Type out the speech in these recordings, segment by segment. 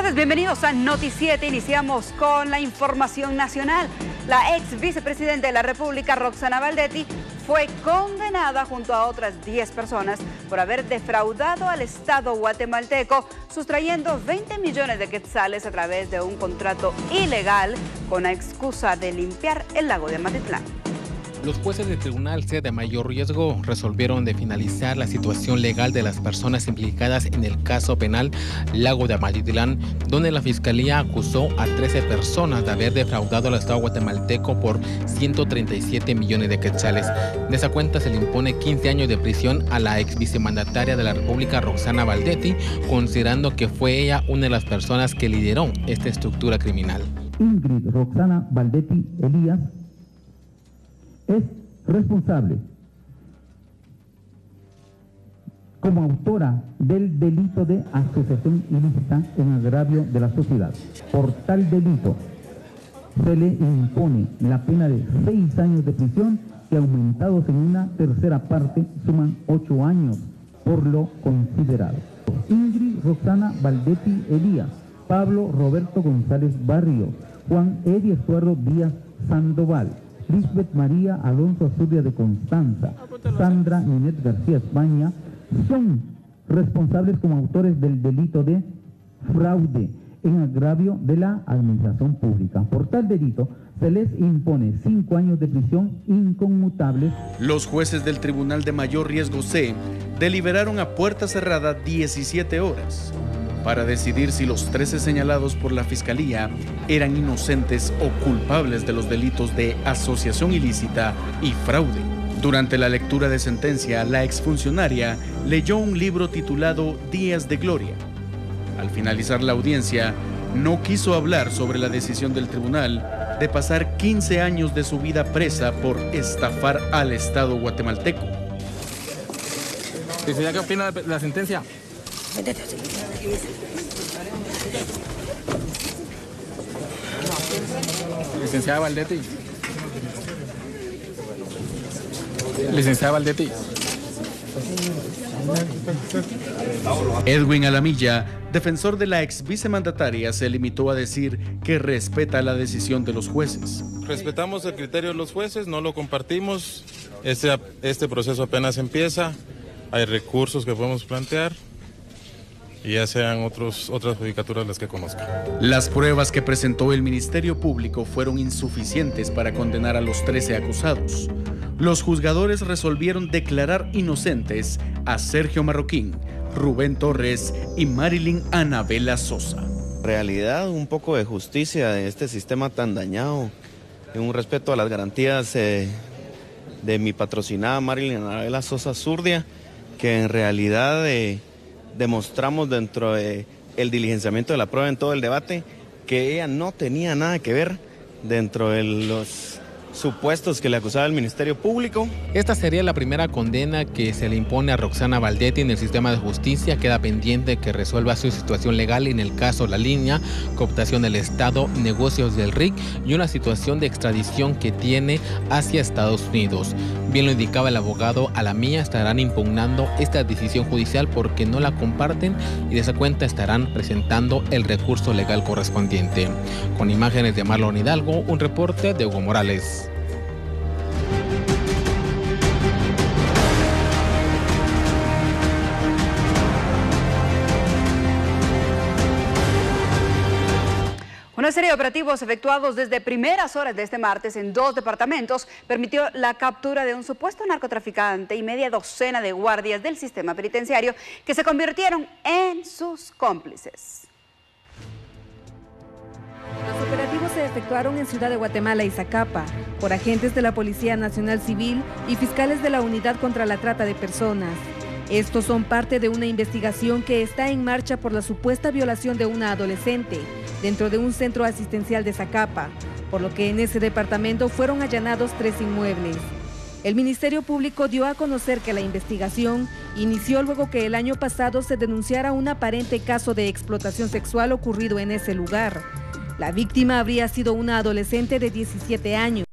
tardes, bienvenidos a Noticiete. Iniciamos con la información nacional. La ex vicepresidenta de la República, Roxana Valdetti, fue condenada junto a otras 10 personas por haber defraudado al Estado guatemalteco, sustrayendo 20 millones de quetzales a través de un contrato ilegal con la excusa de limpiar el lago de Matitlán. Los jueces del Tribunal C de mayor riesgo resolvieron de finalizar la situación legal de las personas implicadas en el caso penal Lago de Amatitlán, donde la Fiscalía acusó a 13 personas de haber defraudado al Estado guatemalteco por 137 millones de quetzales. De esa cuenta se le impone 15 años de prisión a la ex vicemandataria de la República, Roxana Valdetti, considerando que fue ella una de las personas que lideró esta estructura criminal. Ingrid Roxana Valdetti Elías es responsable como autora del delito de asociación ilícita en agravio de la sociedad. Por tal delito se le impone la pena de seis años de prisión que aumentados en una tercera parte suman ocho años por lo considerado. Ingrid Roxana Valdetti Elías, Pablo Roberto González Barrio, Juan Eddie Estuardo Díaz Sandoval, Lisbeth María Alonso Azurria de Constanza, Sandra Ninet García España, son responsables como autores del delito de fraude en agravio de la administración pública. Por tal delito se les impone cinco años de prisión inconmutables. Los jueces del Tribunal de Mayor Riesgo C deliberaron a puerta cerrada 17 horas para decidir si los 13 señalados por la Fiscalía eran inocentes o culpables de los delitos de asociación ilícita y fraude. Durante la lectura de sentencia, la exfuncionaria leyó un libro titulado Días de Gloria. Al finalizar la audiencia, no quiso hablar sobre la decisión del tribunal de pasar 15 años de su vida presa por estafar al Estado guatemalteco. ¿Qué opina la sentencia? Licenciada Valdetti. Licenciada Valdetti. Edwin Alamilla, defensor de la ex vicemandataria, se limitó a decir que respeta la decisión de los jueces. Respetamos el criterio de los jueces, no lo compartimos. Este, este proceso apenas empieza. Hay recursos que podemos plantear y ya sean otros, otras judicaturas las que conozca. Las pruebas que presentó el Ministerio Público fueron insuficientes para condenar a los 13 acusados. Los juzgadores resolvieron declarar inocentes a Sergio Marroquín, Rubén Torres y Marilyn Anabela Sosa. Realidad, un poco de justicia en este sistema tan dañado, un respeto a las garantías eh, de mi patrocinada Marilyn Anabela Sosa Zurdia, que en realidad... Eh, demostramos dentro del el diligenciamiento de la prueba en todo el debate que ella no tenía nada que ver dentro de los supuestos que le acusaba el Ministerio Público. Esta sería la primera condena que se le impone a Roxana Valdetti en el sistema de justicia. Queda pendiente que resuelva su situación legal en el caso La Línea, cooptación del Estado, negocios del RIC y una situación de extradición que tiene hacia Estados Unidos. Bien lo indicaba el abogado a la mía, estarán impugnando esta decisión judicial porque no la comparten y de esa cuenta estarán presentando el recurso legal correspondiente. Con imágenes de Marlon Hidalgo, un reporte de Hugo Morales. Una serie de operativos efectuados desde primeras horas de este martes en dos departamentos permitió la captura de un supuesto narcotraficante y media docena de guardias del sistema penitenciario que se convirtieron en sus cómplices. Los operativos se efectuaron en Ciudad de Guatemala y Zacapa por agentes de la Policía Nacional Civil y fiscales de la Unidad contra la Trata de Personas. Estos son parte de una investigación que está en marcha por la supuesta violación de una adolescente dentro de un centro asistencial de Zacapa, por lo que en ese departamento fueron allanados tres inmuebles. El Ministerio Público dio a conocer que la investigación inició luego que el año pasado se denunciara un aparente caso de explotación sexual ocurrido en ese lugar. La víctima habría sido una adolescente de 17 años,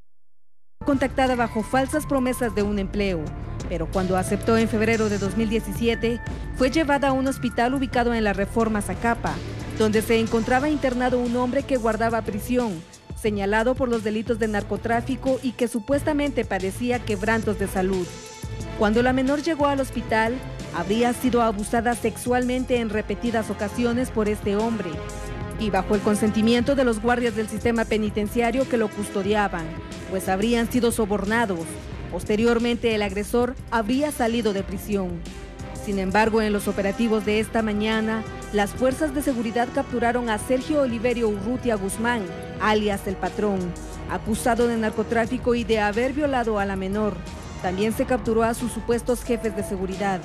contactada bajo falsas promesas de un empleo pero cuando aceptó en febrero de 2017, fue llevada a un hospital ubicado en la Reforma Zacapa, donde se encontraba internado un hombre que guardaba prisión, señalado por los delitos de narcotráfico y que supuestamente padecía quebrantos de salud. Cuando la menor llegó al hospital, habría sido abusada sexualmente en repetidas ocasiones por este hombre y bajo el consentimiento de los guardias del sistema penitenciario que lo custodiaban, pues habrían sido sobornados. Posteriormente el agresor habría salido de prisión. Sin embargo, en los operativos de esta mañana, las fuerzas de seguridad capturaron a Sergio Oliverio Urrutia Guzmán, alias el patrón, acusado de narcotráfico y de haber violado a la menor. También se capturó a sus supuestos jefes de seguridad.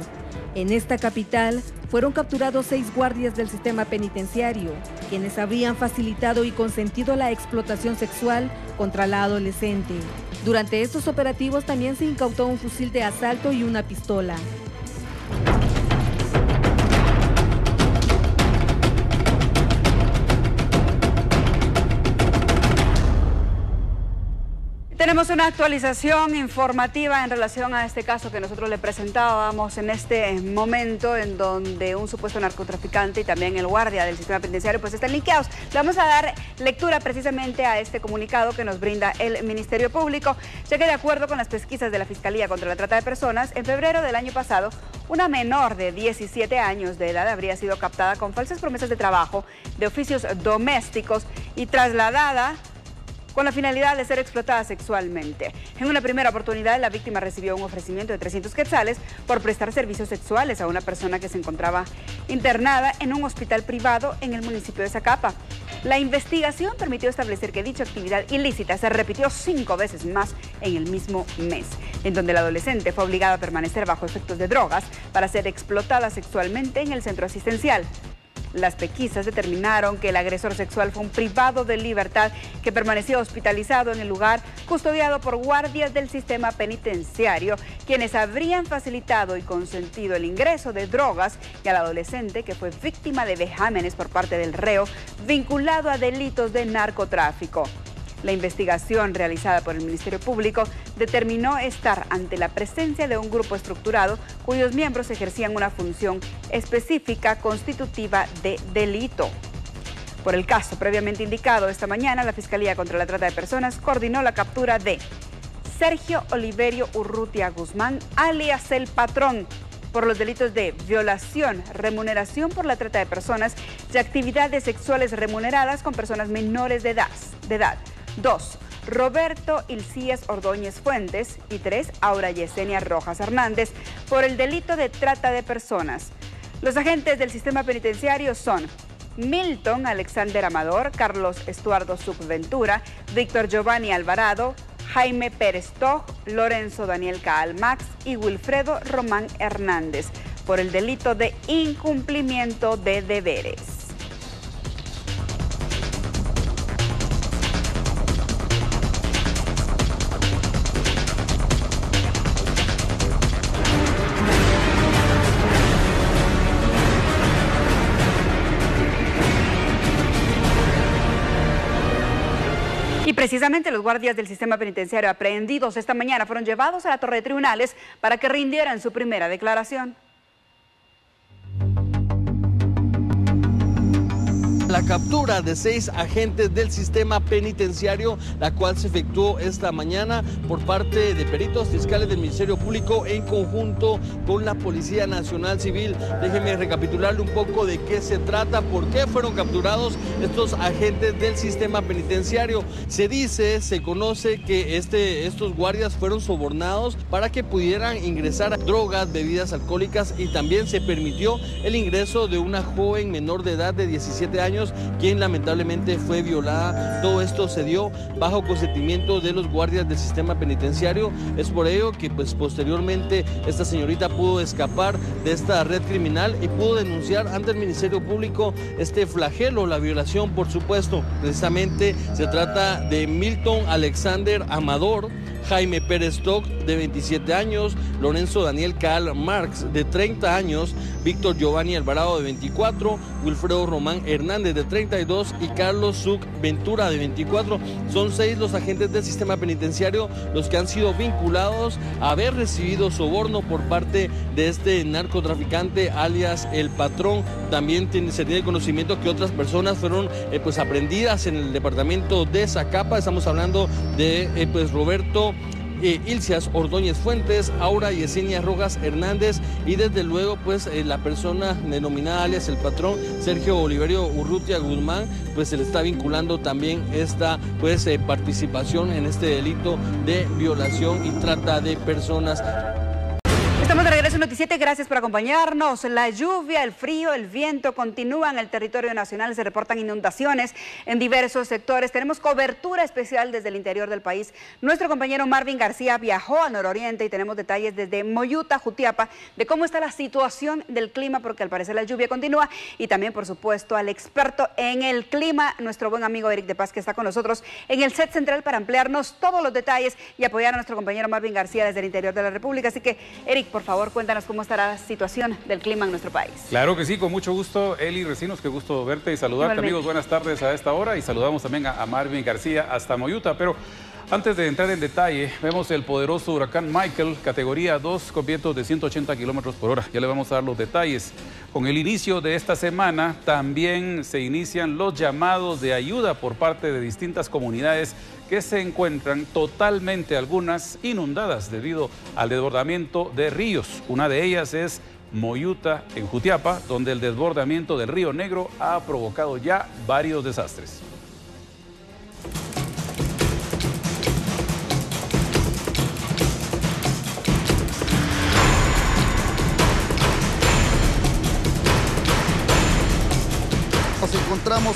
En esta capital fueron capturados seis guardias del sistema penitenciario, quienes habrían facilitado y consentido la explotación sexual contra la adolescente. Durante estos operativos también se incautó un fusil de asalto y una pistola. Tenemos una actualización informativa en relación a este caso que nosotros le presentábamos en este momento en donde un supuesto narcotraficante y también el guardia del sistema penitenciario pues están linkeados. Le vamos a dar lectura precisamente a este comunicado que nos brinda el Ministerio Público, ya que de acuerdo con las pesquisas de la Fiscalía contra la Trata de Personas, en febrero del año pasado, una menor de 17 años de edad habría sido captada con falsas promesas de trabajo, de oficios domésticos y trasladada con la finalidad de ser explotada sexualmente. En una primera oportunidad, la víctima recibió un ofrecimiento de 300 quetzales por prestar servicios sexuales a una persona que se encontraba internada en un hospital privado en el municipio de Zacapa. La investigación permitió establecer que dicha actividad ilícita se repitió cinco veces más en el mismo mes, en donde la adolescente fue obligada a permanecer bajo efectos de drogas para ser explotada sexualmente en el centro asistencial. Las pequisas determinaron que el agresor sexual fue un privado de libertad que permaneció hospitalizado en el lugar, custodiado por guardias del sistema penitenciario, quienes habrían facilitado y consentido el ingreso de drogas y al adolescente que fue víctima de vejámenes por parte del reo vinculado a delitos de narcotráfico. La investigación realizada por el Ministerio Público determinó estar ante la presencia de un grupo estructurado cuyos miembros ejercían una función específica constitutiva de delito. Por el caso previamente indicado, esta mañana la Fiscalía contra la Trata de Personas coordinó la captura de Sergio Oliverio Urrutia Guzmán, alias el patrón, por los delitos de violación, remuneración por la trata de personas y actividades sexuales remuneradas con personas menores de edad. De edad. 2. Roberto Ilcías Ordóñez Fuentes y 3. Aura Yesenia Rojas Hernández por el delito de trata de personas. Los agentes del sistema penitenciario son Milton Alexander Amador, Carlos Estuardo Subventura, Víctor Giovanni Alvarado, Jaime Pérez Toj, Lorenzo Daniel Max y Wilfredo Román Hernández por el delito de incumplimiento de deberes. Precisamente los guardias del sistema penitenciario aprehendidos esta mañana fueron llevados a la torre de tribunales para que rindieran su primera declaración. La captura de seis agentes del sistema penitenciario, la cual se efectuó esta mañana por parte de peritos fiscales del Ministerio Público en conjunto con la Policía Nacional Civil. Déjeme recapitularle un poco de qué se trata, por qué fueron capturados estos agentes del sistema penitenciario. Se dice, se conoce que este, estos guardias fueron sobornados para que pudieran ingresar drogas, bebidas alcohólicas y también se permitió el ingreso de una joven menor de edad de 17 años quien lamentablemente fue violada. Todo esto se dio bajo consentimiento de los guardias del sistema penitenciario. Es por ello que pues posteriormente esta señorita pudo escapar de esta red criminal y pudo denunciar ante el Ministerio Público este flagelo, la violación por supuesto. Precisamente se trata de Milton Alexander Amador, Jaime Pérez Toc, de 27 años, Lorenzo Daniel Cal Marx, de 30 años, Víctor Giovanni Alvarado, de 24, Wilfredo Román Hernández, de 32 y Carlos Zuc Ventura, de 24. Son seis los agentes del sistema penitenciario los que han sido vinculados a haber recibido soborno por parte de este narcotraficante alias El Patrón. También se tiene conocimiento que otras personas fueron eh, pues aprendidas en el departamento de Zacapa. Estamos hablando de eh, pues Roberto eh, Ilcias Ordóñez Fuentes, Aura Yesenia Rojas Hernández y desde luego pues eh, la persona denominada alias el patrón Sergio Oliverio Urrutia Guzmán pues se le está vinculando también esta pues eh, participación en este delito de violación y trata de personas. Gracias por acompañarnos. La lluvia, el frío, el viento continúan en el territorio nacional, se reportan inundaciones en diversos sectores. Tenemos cobertura especial desde el interior del país. Nuestro compañero Marvin García viajó a Nororiente y tenemos detalles desde Moyuta, Jutiapa, de cómo está la situación del clima, porque al parecer la lluvia continúa. Y también, por supuesto, al experto en el clima, nuestro buen amigo Eric de Paz, que está con nosotros en el set central para ampliarnos todos los detalles y apoyar a nuestro compañero Marvin García desde el interior de la República. Así que, Eric, por favor, cuéntanos cómo estará la situación del clima en nuestro país. Claro que sí, con mucho gusto. Eli Recinos, qué gusto verte y saludarte, amigos. Buenas tardes a esta hora y saludamos también a, Marvin García hasta Moyuta. Pero antes de entrar en detalle, vemos el poderoso huracán Michael, categoría 2, con vientos de 180 kilómetros por hora. Ya le vamos a dar los detalles. Con el inicio de esta semana, también se inician los llamados de ayuda por parte de distintas comunidades que se encuentran totalmente algunas inundadas debido al desbordamiento de ríos. Una de ellas es Moyuta, en Jutiapa, donde el desbordamiento del río Negro ha provocado ya varios desastres.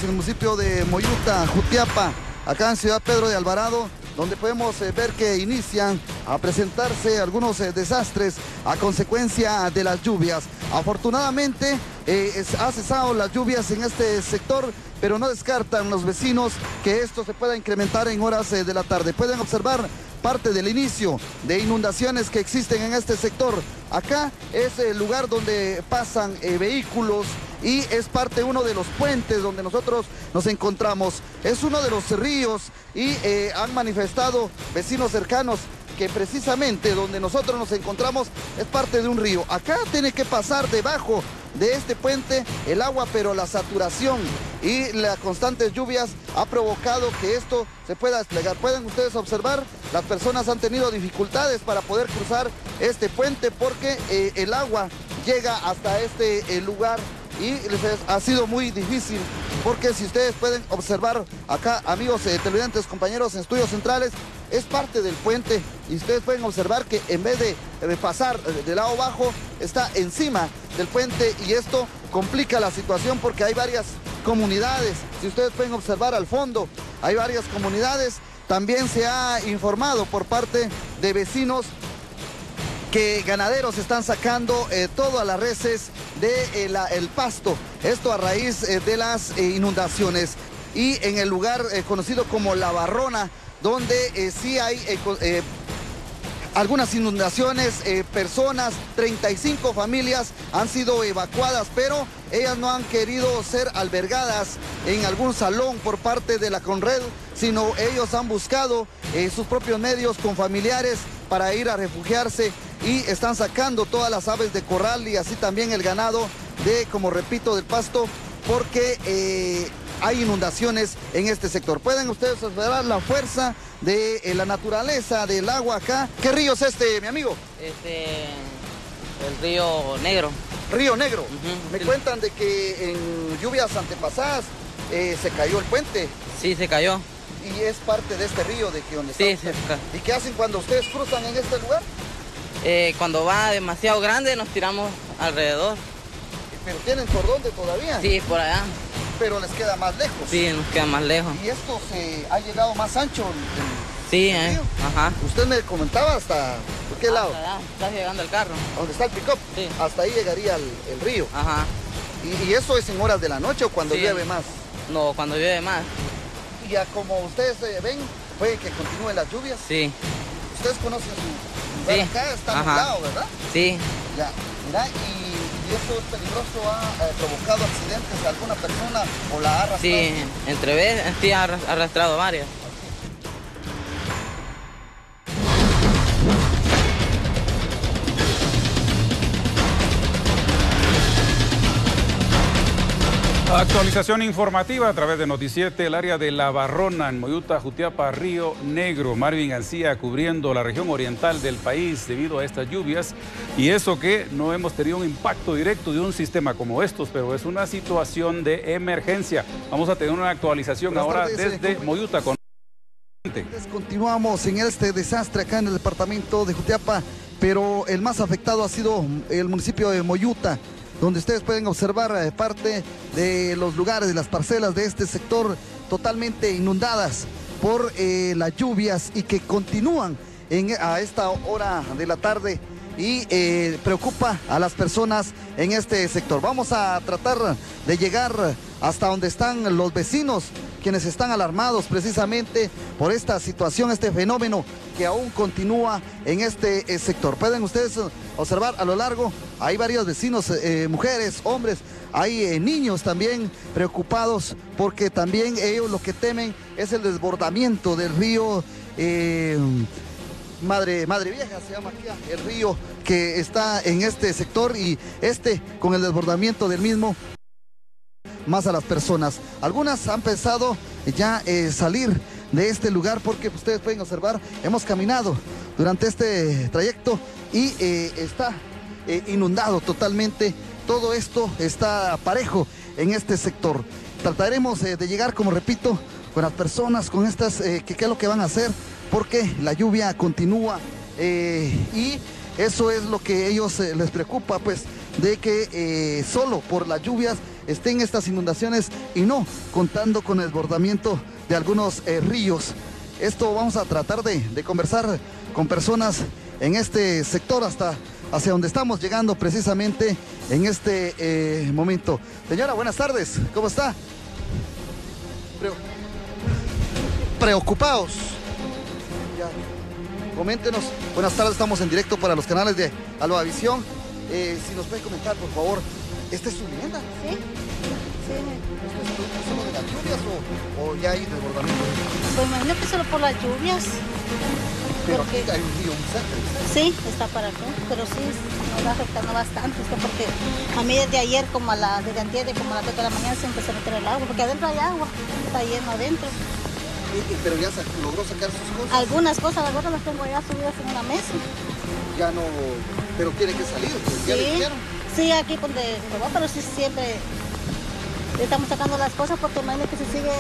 En el municipio de Moyuta, Jutiapa, acá en Ciudad Pedro de Alvarado, donde podemos eh, ver que inician a presentarse algunos eh, desastres a consecuencia de las lluvias. Afortunadamente eh, ha cesado las lluvias en este sector, pero no descartan los vecinos que esto se pueda incrementar en horas de la tarde. Pueden observar parte del inicio de inundaciones que existen en este sector. Acá es el lugar donde pasan vehículos, y es parte uno de los puentes donde nosotros nos encontramos. Es uno de los ríos y eh, han manifestado vecinos cercanos que precisamente donde nosotros nos encontramos es parte de un río. Acá tiene que pasar debajo de este puente el agua, pero la saturación y las constantes lluvias ha provocado que esto se pueda desplegar. Pueden ustedes observar, las personas han tenido dificultades para poder cruzar este puente porque eh, el agua llega hasta este eh, lugar y les ha sido muy difícil porque si ustedes pueden observar acá, amigos eh, televidentes, compañeros en estudios centrales, es parte del puente y ustedes pueden observar que en vez de, pasar eh, del lado bajo, está encima del puente y esto complica la situación porque hay varias comunidades. Si ustedes pueden observar al fondo, hay varias comunidades. También se ha informado por parte de vecinos que ganaderos están sacando eh, todo a las reses del de, el pasto. Esto a raíz eh, de las eh, inundaciones. Y en el lugar conocido como La Barrona, donde sí hay algunas inundaciones, personas, 35 familias han sido evacuadas, pero ellas no han querido ser albergadas en algún salón por parte de la Conred, sino ellos han buscado sus propios medios con familiares para ir a refugiarse y están sacando todas las aves de corral y así también el ganado de, como repito, del pasto, porque eh, hay inundaciones en este sector. Pueden ustedes observar la fuerza de eh, la naturaleza del agua acá. ¿Qué río es este, mi amigo? Este, el río Negro. Río Negro. Me cuentan de que en lluvias antepasadas eh, se cayó el puente. Sí, se cayó. Y es parte de este río de que donde sí, ¿Y qué hacen cuando ustedes cruzan en este lugar? Eh, cuando va demasiado grande nos tiramos alrededor. ¿Pero tienen por dónde todavía? Sí, por allá. Pero les queda más lejos. Sí, nos queda más lejos. ¿Y esto se ha llegado más ancho? sí, eh, ajá. Usted me comentaba hasta... ¿Por qué lado? Allá, está llegando el carro. ¿Dónde está el pick-up? Sí. Hasta ahí llegaría el, río. Ajá. ¿Y, eso es en horas de la noche o cuando llueve más? No, cuando llueve más. Y ya como ustedes ven, puede que continúen las lluvias. Sí. ¿Ustedes conocen su Sí. acá está nublado, ¿verdad? Sí. Ya, mira, y, y eso es peligroso, ha eh, provocado accidentes a alguna persona o la ha arrastrado. Sí, entre veces, sí, ha arras- arrastrado varias. Actualización informativa a través de Noticiete, el área de La Barrona, en Moyuta, Jutiapa, Río Negro. Marvin García cubriendo la región oriental del país debido a estas lluvias. Y eso que no hemos tenido un impacto directo de un sistema como estos, pero es una situación de emergencia. Vamos a tener una actualización Buenas ahora tardes, eh, desde Moyuta con... Continuamos en este desastre acá en el departamento de Jutiapa, pero el más afectado ha sido el municipio de Moyuta, donde ustedes pueden observar eh, parte de los lugares, de las parcelas de este sector totalmente inundadas por eh, las lluvias y que continúan a esta hora de la tarde y eh, preocupa a las personas en este sector. Vamos a tratar de llegar hasta donde están los vecinos, quienes están alarmados precisamente por esta situación, este fenómeno que aún continúa en este eh, sector. Pueden ustedes eh, observar a lo largo, hay varios vecinos, eh, mujeres, hombres, hay niños también preocupados porque también ellos lo que temen es el desbordamiento del río. Madre, Madre Vieja se llama aquí, el río que está en este sector y este con el desbordamiento del mismo más a las personas. Algunas han pensado ya eh, salir de este lugar porque ustedes pueden observar, hemos caminado durante este trayecto y eh, está eh, inundado totalmente. Todo esto está parejo en este sector. Trataremos de llegar, como repito, con las personas, con estas, que qué es lo que van a hacer, porque la lluvia continúa y eso es lo que ellos les preocupa, pues, de que solo por las lluvias estén estas inundaciones y no contando con el desbordamiento de algunos eh, ríos. Esto vamos a tratar de, de conversar con personas en este sector hasta hacia donde estamos llegando precisamente en este eh, momento. Señora, buenas tardes, ¿cómo está? Preo- preocupados. Ya. Coméntenos. Buenas tardes, estamos en directo para los canales de Alba Visión. Eh, si nos puede comentar, por favor, ¿esta es su vivienda? Sí. ¿Esto es producto solo de las lluvias o, o ya hay desbordamiento? Pues imagino que solo por las lluvias. Pero Porque- aquí hay un río muy cerca. Sí, está para acá, pero sí nos va afectando bastante, esto porque a mí desde ayer como a la, desde antier, de como a las 7 de la mañana se empezó a meter el agua, porque adentro hay agua, está lleno adentro. Pero ya logró sacar sus cosas. Algunas cosas, algunas las tengo ya subidas en una mesa. Ya no, pero tiene que salir. pues, Ya le Sí, dijeron. sí, aquí donde pero sí siempre estamos sacando las cosas porque imagínate que se sigue,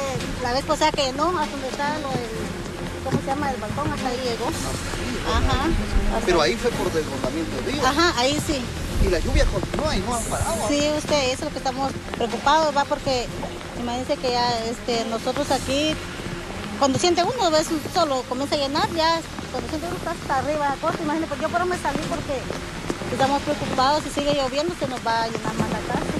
la vez pasada que no, hasta donde está lo del, ¿cómo se llama? El balcón, hasta ahí llegó. Ajá. hasta Pero ahí fue por desbordamiento río. Ajá, ahí sí. Y la lluvia continúa y no ha parado. Sí, usted, eso es lo que estamos preocupados, va, porque imagínense que ya este, nosotros aquí, cuando siente uno, ves solo comienza a llenar, ya cuando siente uno está hasta arriba cosa, imagínate, pues yo por me salí porque estamos preocupados, si sigue lloviendo se nos va a llenar más la casa.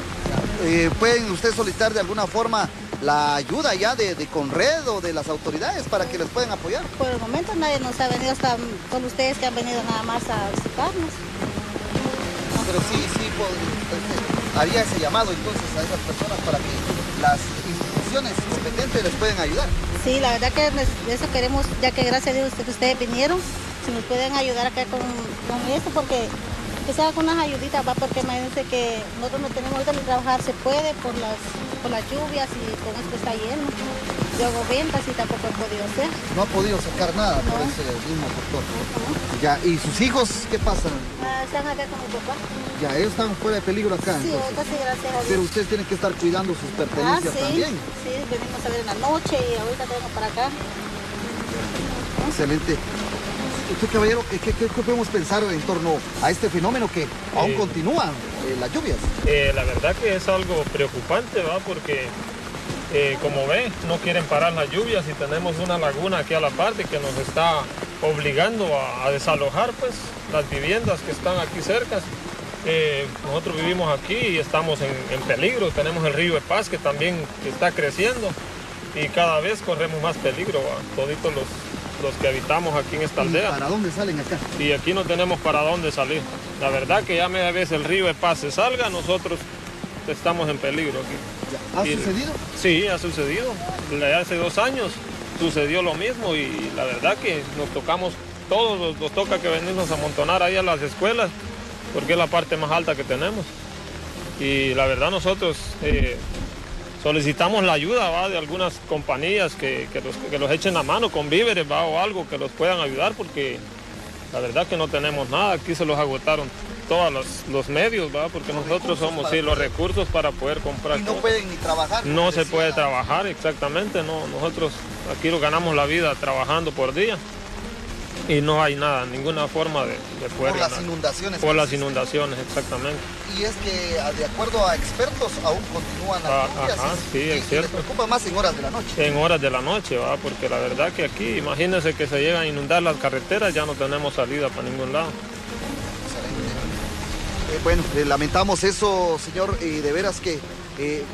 Eh, ¿Pueden ustedes solicitar de alguna forma la ayuda ya de, de Conred o de las autoridades para que les puedan apoyar? Por el momento nadie nos ha venido, hasta con ustedes que han venido nada más a visitarnos. Pero sí, sí, pod- este, haría ese llamado entonces a esas personas para que las instituciones competentes les pueden ayudar. Sí, la verdad que eso queremos, ya que gracias a Dios ustedes vinieron, si nos pueden ayudar acá con, con esto, porque que sea con unas ayuditas, va, porque imagínense que nosotros no tenemos ahorita ni trabajar, se puede por las, por las lluvias y con esto está lleno. Yo hago ventas y tampoco he podido hacer. No ha podido sacar nada por ese mismo factor. Ya, ¿y sus hijos qué pasa? Ah, están acá con mi papá. Ya, ellos están fuera de peligro acá. Sí, entonces. sí, gracias a Dios. Pero ustedes tienen que estar cuidando sus Ah, pertenencias sí, también. sí, venimos a ver en la noche y ahorita tenemos para acá. Excelente. Usted, caballero, ¿qué, qué- qué podemos pensar en torno a este fenómeno que aún Eh, continúan eh, las lluvias? Eh, la verdad que es algo preocupante, ¿va? Porque, eh, como ven, no quieren parar las lluvias y tenemos una laguna aquí a la parte que nos está obligando a, a desalojar, pues, las viviendas que están aquí cerca. Eh, nosotros vivimos aquí y estamos en, en peligro. Tenemos el río de Paz que también está creciendo y cada vez corremos más peligro, ¿va? Toditos los, los que habitamos aquí en esta aldea. ¿Para dónde salen acá? Y aquí no tenemos para dónde salir. La verdad que ya media vez el río de Paz se salga, nosotros estamos en peligro aquí. ¿Ha sucedido? Sí, ha sucedido. Hace dos años sucedió lo mismo y la verdad que nos tocamos, todos nos, toca que venirnos a amontonar ahí a las escuelas porque es la parte más alta que tenemos. Y la verdad nosotros eh, solicitamos la ayuda ¿va? de algunas compañías que, los, que los echen a mano con víveres ¿va? o algo que los puedan ayudar porque la verdad que no tenemos nada, aquí se los agotaron todos los, medios, ¿va? porque nosotros somos sí, los recursos para poder comprar. Y no pueden ni trabajar. No se puede trabajar, exactamente, no. Nosotros aquí lo ganamos la vida trabajando por día y no hay nada, ninguna forma de, poder. Por las inundaciones. Por las inundaciones, exactamente. Y es que, de acuerdo a expertos, aún continúan las ah, lluvias. sí, es cierto. preocupa más en horas de la noche. En horas de la noche, ¿va? porque la verdad que aquí, imagínense que se llegan a inundar las carreteras, ya no tenemos salida para ningún lado. Eh, bueno, eh, lamentamos eso, señor, y de veras que eh,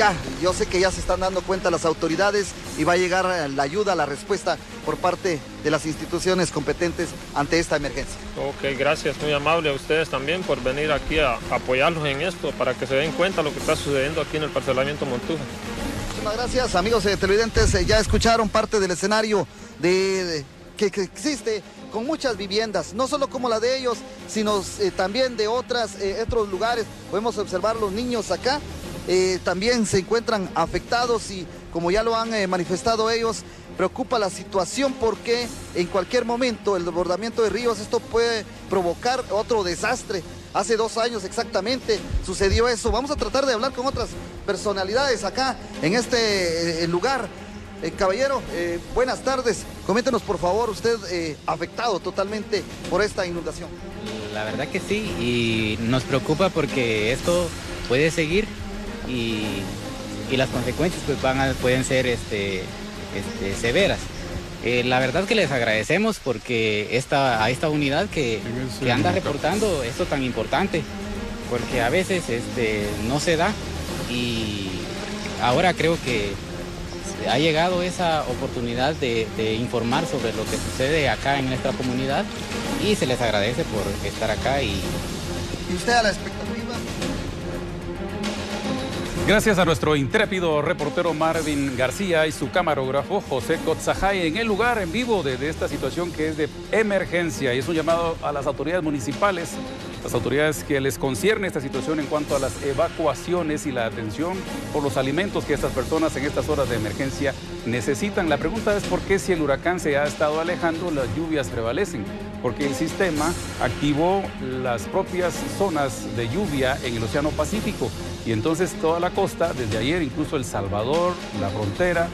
ya, yo sé que ya se están dando cuenta las autoridades y va a llegar la ayuda, la respuesta por parte de las instituciones competentes ante esta emergencia. Ok, gracias, muy amable a ustedes también por venir aquí a apoyarlos en esto para que se den cuenta lo que está sucediendo aquí en el parcelamiento Montuja. Muchísimas gracias, amigos televidentes, ya escucharon parte del escenario de, que existe con muchas viviendas, no solo como la de ellos, sino eh, también de otras, eh, otros lugares. Podemos observar los niños acá, eh, también se encuentran afectados y como ya lo han manifestado ellos, preocupa la situación porque en cualquier momento el desbordamiento de ríos, esto puede provocar otro desastre. Hace dos años exactamente sucedió eso. Vamos a tratar de hablar con otras personalidades acá en este lugar eh, caballero, eh, buenas tardes. Coméntenos, por favor, usted eh, afectado totalmente por esta inundación. La verdad que sí, y nos preocupa porque esto puede seguir y, las consecuencias pues, van a, pueden ser este, este, severas. la verdad que les agradecemos porque esta, a esta unidad que, que, anda reportando esto tan importante, porque a veces este, no se da y ahora creo que ha llegado esa oportunidad de, informar sobre lo que sucede acá en nuestra comunidad y se les agradece por estar acá y... ¿Y usted a la expectativa? Gracias a nuestro intrépido reportero Marvin García y su camarógrafo José Kotzajay en el lugar en vivo de, de esta situación que es de emergencia y es un llamado a las autoridades municipales las autoridades que les concierne esta situación en cuanto a las evacuaciones y la atención por los alimentos que estas personas en estas horas de emergencia necesitan. La pregunta es por qué si el huracán se ha estado alejando, las lluvias prevalecen. Porque el sistema activó las propias zonas de lluvia en el Océano Pacífico y entonces toda la costa, desde ayer incluso El Salvador, la frontera,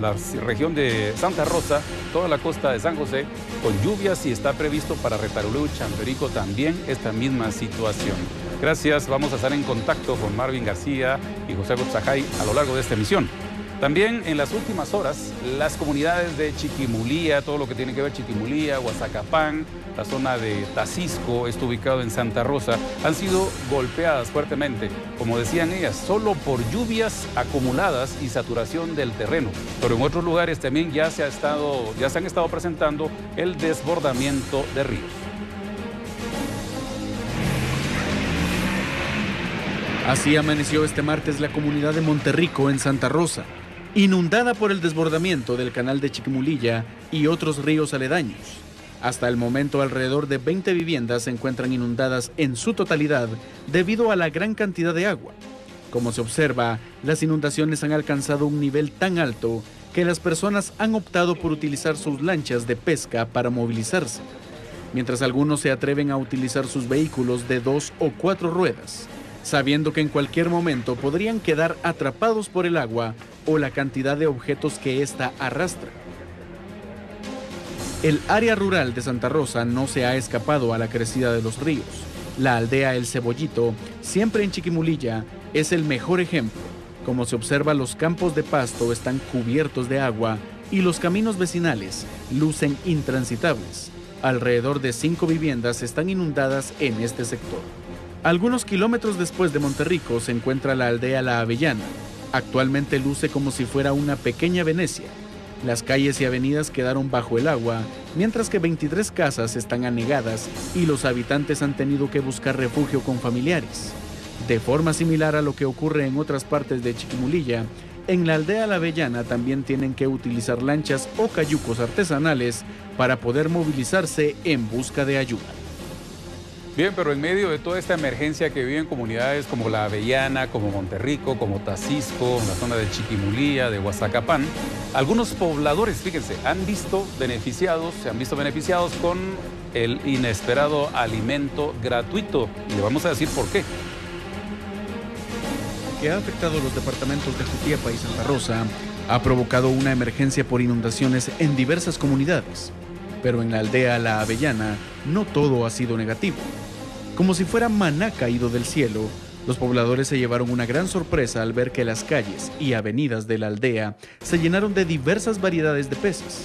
la región de Santa Rosa, toda la costa de San José, con lluvias y está previsto para Retaruleu y Champerico también esta misma situación. Gracias, vamos a estar en contacto con Marvin García y José Gotzajay a lo largo de esta emisión. También en las últimas horas, las comunidades de Chiquimulía, todo lo que tiene que ver Chiquimulía, Huazacapán, la zona de Tacisco, esto ubicado en Santa Rosa, han sido golpeadas fuertemente, como decían ellas, solo por lluvias acumuladas y saturación del terreno. Pero en otros lugares también ya se, ha estado, ya se han estado presentando el desbordamiento de ríos. Así amaneció este martes la comunidad de Monterrico en Santa Rosa inundada por el desbordamiento del canal de Chiquimulilla y otros ríos aledaños. Hasta el momento alrededor de 20 viviendas se encuentran inundadas en su totalidad debido a la gran cantidad de agua. Como se observa, las inundaciones han alcanzado un nivel tan alto que las personas han optado por utilizar sus lanchas de pesca para movilizarse, mientras algunos se atreven a utilizar sus vehículos de dos o cuatro ruedas sabiendo que en cualquier momento podrían quedar atrapados por el agua o la cantidad de objetos que ésta arrastra. El área rural de Santa Rosa no se ha escapado a la crecida de los ríos. La aldea El Cebollito, siempre en Chiquimulilla, es el mejor ejemplo. Como se observa, los campos de pasto están cubiertos de agua y los caminos vecinales lucen intransitables. Alrededor de cinco viviendas están inundadas en este sector. Algunos kilómetros después de Monterrico se encuentra la aldea La Avellana. Actualmente luce como si fuera una pequeña Venecia. Las calles y avenidas quedaron bajo el agua, mientras que 23 casas están anegadas y los habitantes han tenido que buscar refugio con familiares. De forma similar a lo que ocurre en otras partes de Chiquimulilla, en la aldea La Avellana también tienen que utilizar lanchas o cayucos artesanales para poder movilizarse en busca de ayuda. Bien, pero en medio de toda esta emergencia que viven comunidades como La Avellana, como Monterrico, como Tacisco, en la zona de Chiquimulía, de Huazacapán, algunos pobladores, fíjense, han visto beneficiados, se han visto beneficiados con el inesperado alimento gratuito. Y le vamos a decir por qué que ha afectado los departamentos de Jutiapa y Santa Rosa ha provocado una emergencia por inundaciones en diversas comunidades. Pero en la aldea La Avellana no todo ha sido negativo. Como si fuera maná caído del cielo, los pobladores se llevaron una gran sorpresa al ver que las calles y avenidas de la aldea se llenaron de diversas variedades de peces,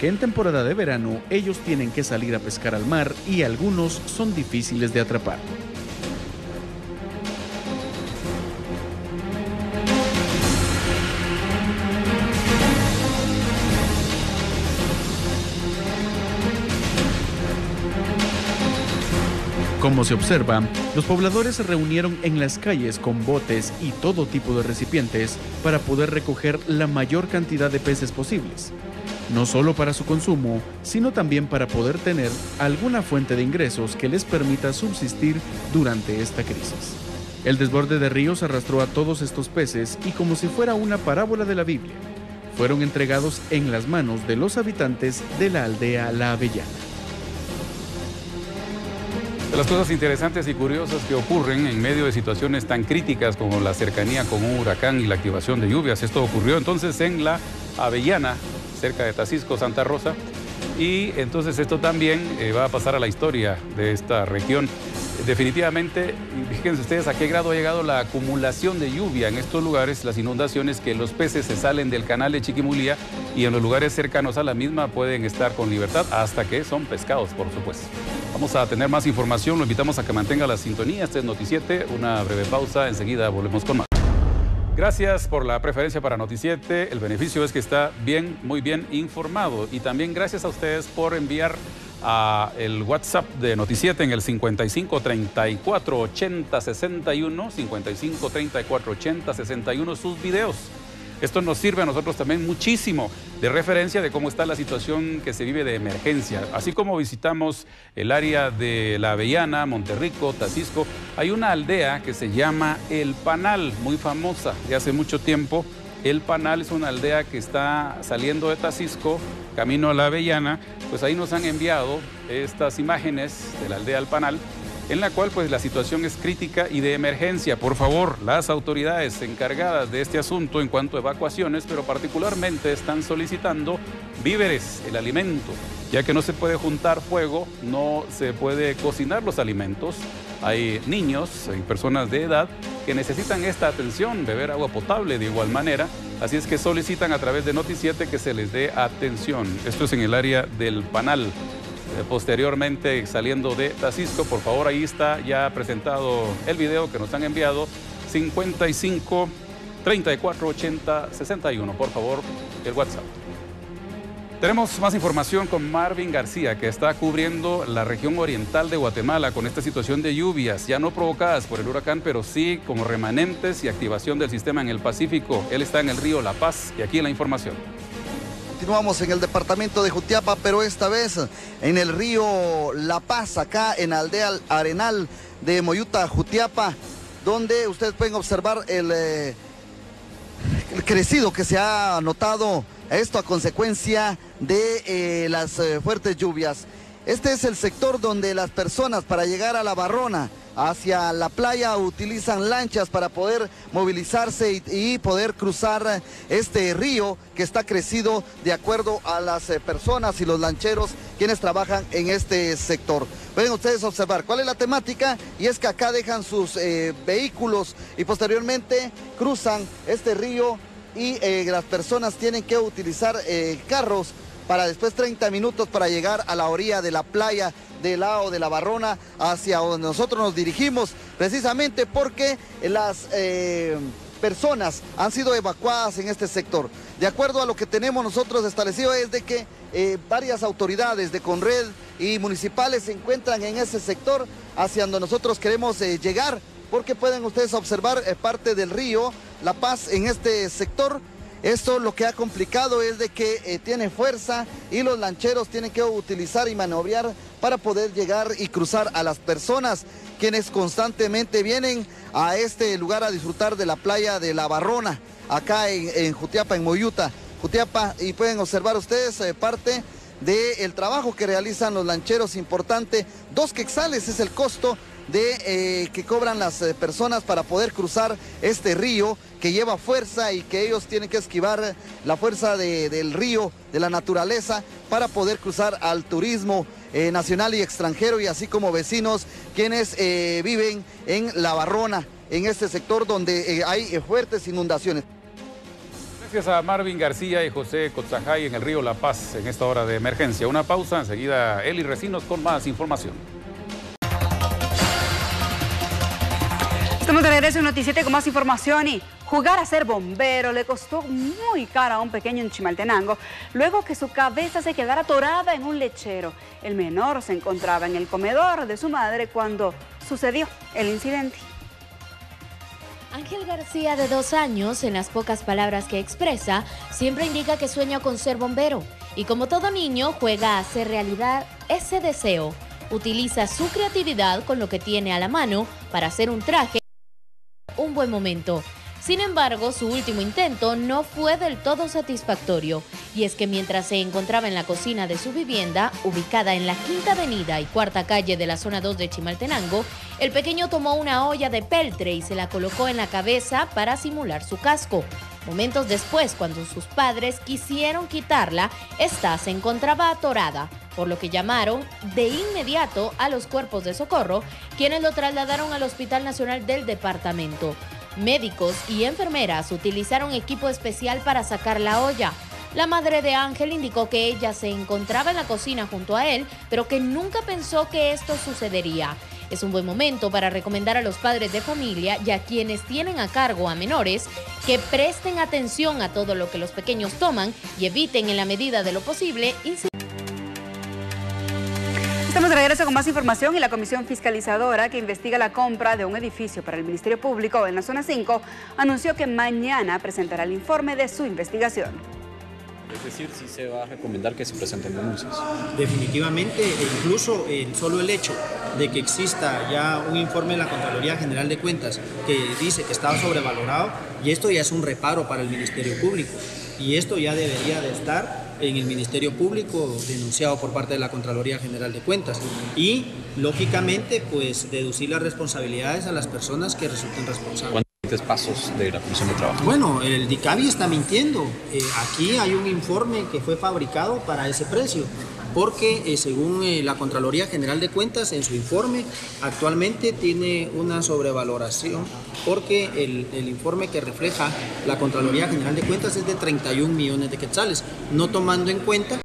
que en temporada de verano ellos tienen que salir a pescar al mar y algunos son difíciles de atrapar. Como se observa, los pobladores se reunieron en las calles con botes y todo tipo de recipientes para poder recoger la mayor cantidad de peces posibles, no solo para su consumo, sino también para poder tener alguna fuente de ingresos que les permita subsistir durante esta crisis. El desborde de ríos arrastró a todos estos peces y como si fuera una parábola de la Biblia, fueron entregados en las manos de los habitantes de la aldea La Avellana. Las cosas interesantes y curiosas que ocurren en medio de situaciones tan críticas como la cercanía con un huracán y la activación de lluvias. Esto ocurrió entonces en la Avellana, cerca de Tacisco, Santa Rosa. Y entonces esto también eh, va a pasar a la historia de esta región. Definitivamente, fíjense ustedes a qué grado ha llegado la acumulación de lluvia en estos lugares, las inundaciones, que los peces se salen del canal de Chiquimulía y en los lugares cercanos a la misma pueden estar con libertad hasta que son pescados, por supuesto. Vamos a tener más información, lo invitamos a que mantenga la sintonía. Este es Noticiete, una breve pausa, enseguida volvemos con más. Gracias por la preferencia para Noticiete. El beneficio es que está bien, muy bien informado. Y también gracias a ustedes por enviar a el WhatsApp de Noticiete en el 55 34 80 61, 55 34 80 61 sus videos. Esto nos sirve a nosotros también muchísimo de referencia de cómo está la situación que se vive de emergencia. Así como visitamos el área de La Avellana, Monterrico, Tacisco, hay una aldea que se llama El Panal, muy famosa de hace mucho tiempo. El Panal es una aldea que está saliendo de Tacisco, camino a La Avellana, pues ahí nos han enviado estas imágenes de la aldea El Panal en la cual pues la situación es crítica y de emergencia. Por favor, las autoridades encargadas de este asunto en cuanto a evacuaciones, pero particularmente están solicitando víveres, el alimento, ya que no se puede juntar fuego, no se puede cocinar los alimentos. Hay niños, hay personas de edad que necesitan esta atención, beber agua potable de igual manera. Así es que solicitan a través de Noticiete que se les dé atención. Esto es en el área del Panal. Eh, posteriormente saliendo de Tacisco. Por favor, ahí está ya presentado el video que nos han enviado. 55 34 80 61. Por favor, el WhatsApp. Tenemos más información con Marvin García, que está cubriendo la región oriental de Guatemala con esta situación de lluvias, ya no provocadas por el huracán, pero sí como remanentes y activación del sistema en el Pacífico. Él está en el río La Paz y aquí la información. Continuamos en el departamento de Jutiapa, pero esta vez en el río La Paz, acá en Aldea Arenal de Moyuta, Jutiapa, donde ustedes pueden observar el, eh, crecido que se ha notado, esto a consecuencia de eh, las eh, fuertes lluvias. Este es el sector donde las personas para llegar a la Barrona, hacia la playa utilizan lanchas para poder movilizarse y, poder cruzar este río que está crecido de acuerdo a las eh, personas y los lancheros quienes trabajan en este sector. Pueden ustedes observar cuál es la temática y es que acá dejan sus eh, vehículos y posteriormente cruzan este río y eh, las personas tienen que utilizar carros para después 30 minutos para llegar a la orilla de la playa del lado de la Barrona hacia donde nosotros nos dirigimos, precisamente porque las... Eh, personas han sido evacuadas en este sector. De acuerdo a lo que tenemos nosotros establecido es de que eh, varias autoridades de Conred y municipales se encuentran en ese sector hacia donde nosotros queremos eh, llegar, porque pueden ustedes observar parte del río La Paz en este sector esto lo que ha complicado es de que tiene fuerza y los lancheros tienen que utilizar y maniobrar para poder llegar y cruzar a las personas quienes constantemente vienen a este lugar a disfrutar de la playa de La Barrona, acá en, Jutiapa, en Moyuta. Jutiapa, y pueden observar ustedes eh, parte del trabajo que realizan los lancheros importante. Dos quexales es el costo de eh, que cobran las eh, personas para poder cruzar este río que lleva fuerza y que ellos tienen que esquivar la fuerza del río, de la naturaleza, para poder cruzar al turismo eh, nacional y extranjero y así como vecinos quienes viven en La Barrona, en este sector donde hay fuertes inundaciones. Gracias a Marvin García y José Cotzajay en el río La Paz en esta hora de emergencia. Una pausa, enseguida Eli Recinos con más información. Estamos de regreso en Noticiete con más información y jugar a ser bombero le costó muy caro a un pequeño en Chimaltenango luego que su cabeza se quedara atorada en un lechero. El menor se encontraba en el comedor de su madre cuando sucedió el incidente. Ángel García, de dos años, en las pocas palabras que expresa, siempre indica que sueña con ser bombero y como todo niño juega a hacer realidad ese deseo. Utiliza su creatividad con lo que tiene a la mano para hacer un traje un buen momento. Sin embargo, su último intento no fue del todo satisfactorio, y es que mientras se encontraba en la cocina de su vivienda, ubicada en la Quinta Avenida y Cuarta Calle de la zona 2 de Chimaltenango, el pequeño tomó una olla de peltre y se la colocó en la cabeza para simular su casco. Momentos después, cuando sus padres quisieron quitarla, esta se encontraba atorada, por lo que llamaron de inmediato a los cuerpos de socorro, quienes lo trasladaron al Hospital Nacional del Departamento. Médicos y enfermeras utilizaron equipo especial para sacar la olla. La madre de Ángel indicó que ella se encontraba en la cocina junto a él, pero que nunca pensó que esto sucedería. Es un buen momento para recomendar a los padres de familia y a quienes tienen a cargo a menores que presten atención a todo lo que los pequeños toman y eviten en la medida de lo posible Estamos de regreso con más información y la Comisión Fiscalizadora que investiga la compra de un edificio para el Ministerio Público en la Zona 5 anunció que mañana presentará el informe de su investigación. Es decir, si se va a recomendar que se presenten denuncias. Definitivamente, e incluso el solo el hecho de que exista ya un informe de la Contraloría General de Cuentas que dice que estaba sobrevalorado, y esto ya es un reparo para el Ministerio Público. Y esto ya debería de estar en el Ministerio Público denunciado por parte de la Contraloría General de Cuentas. Y, lógicamente, pues deducir las responsabilidades a las personas que resulten responsables pasos de la Comisión de Trabajo? Bueno, el DICABI está mintiendo. Eh, aquí hay un informe que fue fabricado para ese precio, porque eh, según eh, la Contraloría General de Cuentas, en su informe, actualmente tiene una sobrevaloración, porque el, el informe que refleja la Contraloría General de Cuentas es de 31 millones de quetzales, no tomando en cuenta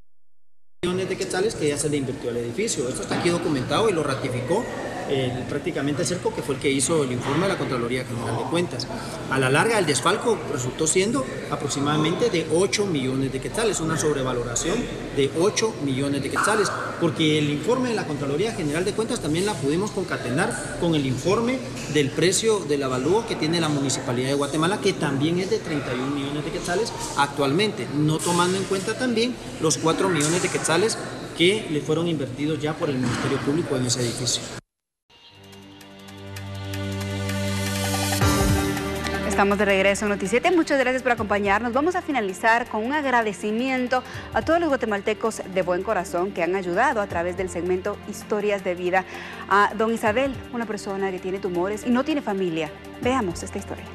millones de quetzales que ya se le invirtió al edificio. Esto está aquí documentado y lo ratificó prácticamente Cerco, que fue el que hizo el informe de la Contraloría General de Cuentas. A la larga, el desfalco resultó siendo aproximadamente de 8 millones de quetzales, una sobrevaloración de 8 millones de quetzales, porque el informe de la Contraloría General de Cuentas también la pudimos concatenar con el informe del precio del avalúo que tiene la Municipalidad de Guatemala, que también es de 31 millones de quetzales actualmente, no tomando en cuenta también los 4 millones de quetzales que le fueron invertidos ya por el Ministerio Público en ese edificio. Estamos de regreso en Noticiete. Muchas gracias por acompañarnos. Vamos a finalizar con un agradecimiento a todos los guatemaltecos de buen corazón que han ayudado a través del segmento Historias de Vida. A don Isabel, una persona que tiene tumores y no tiene familia. Veamos esta historia.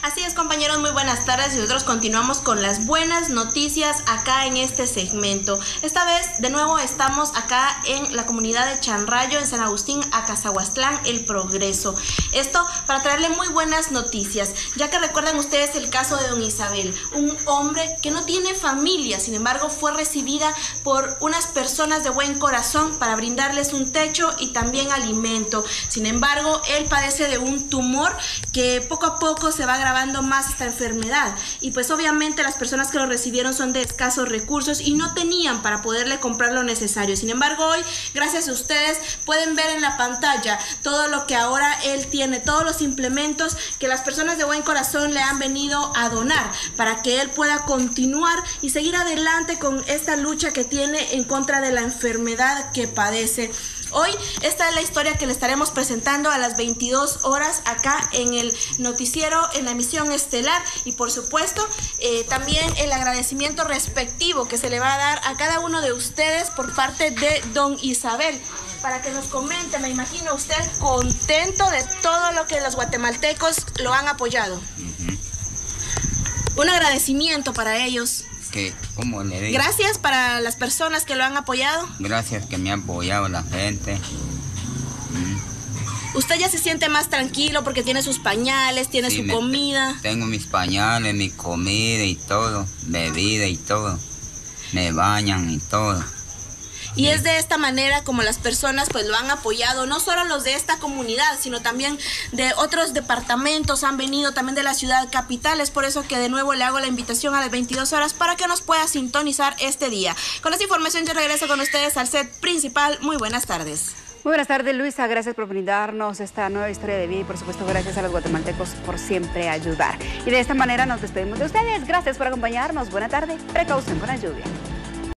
Así es, compañeros, muy buenas tardes. Y nosotros continuamos con las buenas noticias acá en este segmento. Esta vez, de nuevo, estamos acá en la comunidad de Chanrayo, en San Agustín, a Cazahuastlán, El Progreso. Esto para traerle muy buenas noticias, ya que recuerdan ustedes el caso de don Isabel, un hombre que no tiene familia, sin embargo, fue recibida por unas personas de buen corazón para brindarles un techo y también alimento. Sin embargo, él padece de un tumor que poco a poco se va a grabando más esta enfermedad. Y pues obviamente las personas que lo recibieron son de escasos recursos y no tenían para poderle comprar lo necesario. Sin embargo, hoy, gracias a ustedes, pueden ver en la pantalla todo lo que ahora él tiene, todos los implementos que las personas de buen corazón le han venido a donar para que él pueda continuar y seguir adelante con esta lucha que tiene en contra de la enfermedad que padece. Hoy esta es la historia que le estaremos presentando a las 22 horas acá en el noticiero, en la emisión estelar y por supuesto eh, también el agradecimiento respectivo que se le va a dar a cada uno de ustedes por parte de don Isabel para que nos comente, me imagino usted contento de todo lo que los guatemaltecos lo han apoyado. Un agradecimiento para ellos. Que, ¿cómo le digo? Gracias para las personas que lo han apoyado. Gracias que me ha apoyado la gente. Usted ya se siente más tranquilo porque tiene sus pañales, tiene Sí, su comida. Tengo mis pañales, mi comida y todo, bebida y todo. Me bañan y todo. Y es de esta manera como las personas pues lo han apoyado, no solo los de esta comunidad, sino también de otros departamentos han venido también de la ciudad capital. Es por eso que de nuevo le hago la invitación a las 22 horas para que nos pueda sintonizar este día. Con esta información yo regreso con ustedes al set principal. Muy buenas tardes. Muy buenas tardes, Luisa. Gracias por brindarnos esta nueva historia de vida y, por supuesto, gracias a los guatemaltecos por siempre ayudar. Y de esta manera nos despedimos de ustedes. Gracias por acompañarnos. Buena tarde. Precaución con la lluvia.